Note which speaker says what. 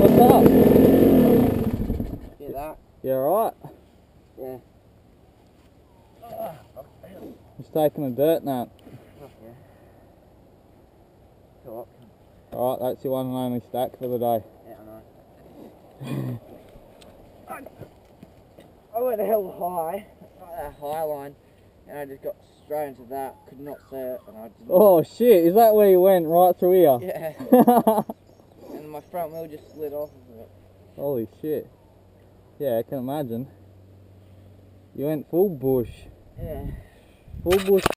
Speaker 1: What's up?
Speaker 2: Get that?
Speaker 1: You alright?
Speaker 2: Yeah.
Speaker 1: Just taking the dirt nap.
Speaker 2: Oh, yeah.
Speaker 1: Alright, that's your one and only stack for the day.
Speaker 2: Yeah, I know. I went a hell high, like that high line, and I just got straight into that, could not see it, and I just...
Speaker 1: Oh shit, is that where you went? Right through here?
Speaker 2: Yeah, and my front wheel just slid off of it.
Speaker 1: Holy shit. Yeah, I can imagine. You went full bush.
Speaker 2: Yeah.
Speaker 1: Full bush